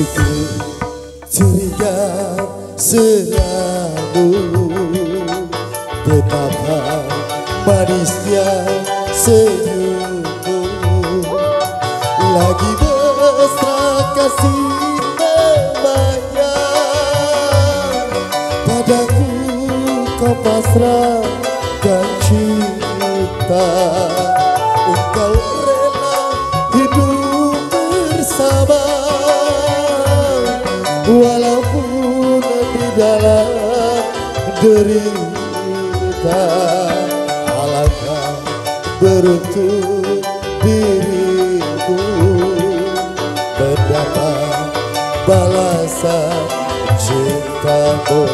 Syukur curiga selalu Betapa manisnya senyummu. Lagi mesra kasih namanya. Padaku kau pasrahkan cinta derita Alangkah beruntung diriku. Mendapat balasan cintamu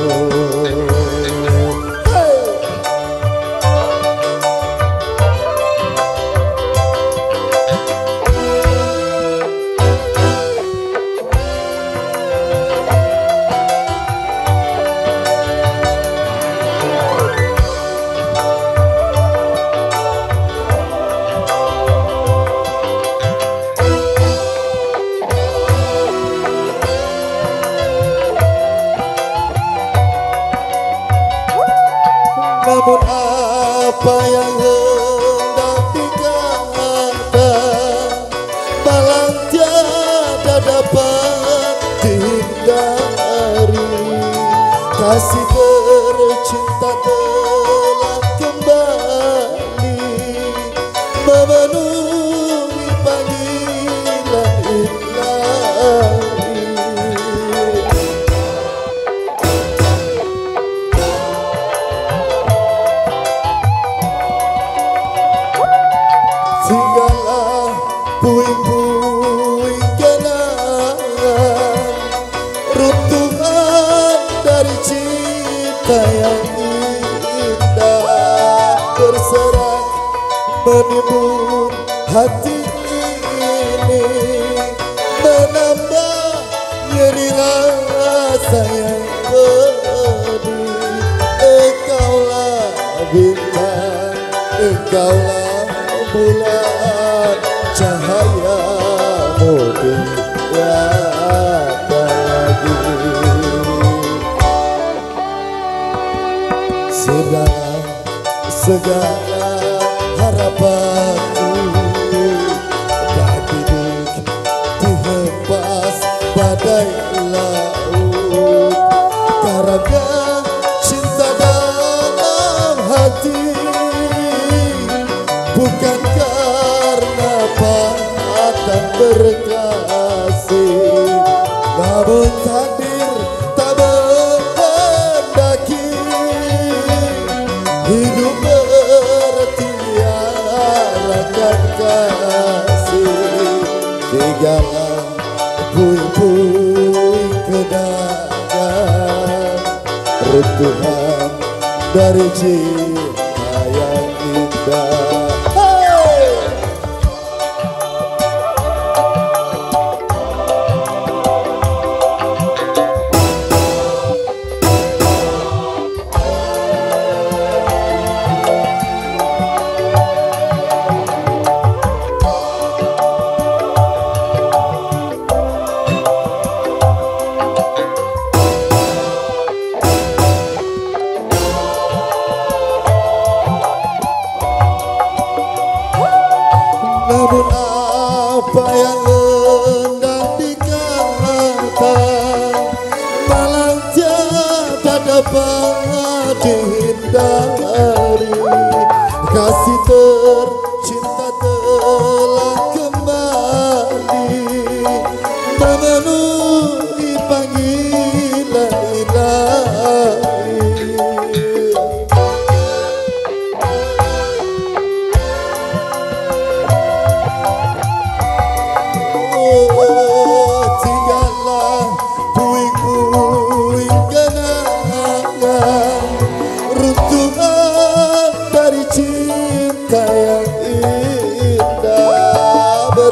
Namun apa yang hendak dikatakan Malang tiada dapat dihindari. Kasih tercinta telah kembali Memenuhi Tinggallah puing-puing kenangan Runtuhan dari cinta yang indah hati ini. Menambah nyeri rasa yang pedih Engkaulah bintang, engkaulah bulan Segala, segala harapanku Tak hidup dihempas badai laut. Karena berkasih Namun takdir tak menghendaki. Hidup kasih. Dari cinta yang indah tiada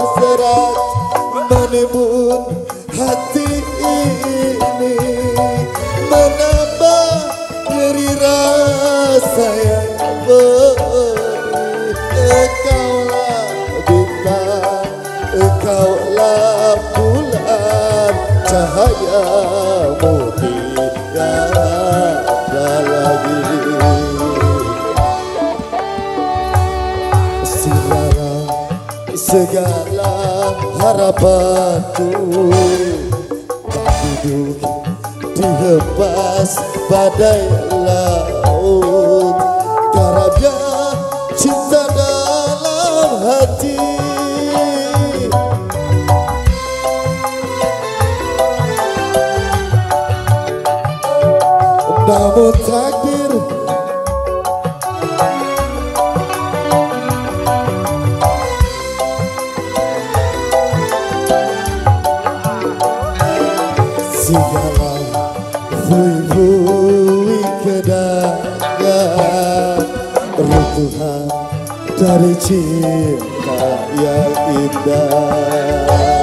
hasrat menimbun hati segala harapanku. Duduk di lepas badai laut. Karena cinta dalam hati. Namun takdir segala fui-fui kedangan runtuhan dari cinta yang indah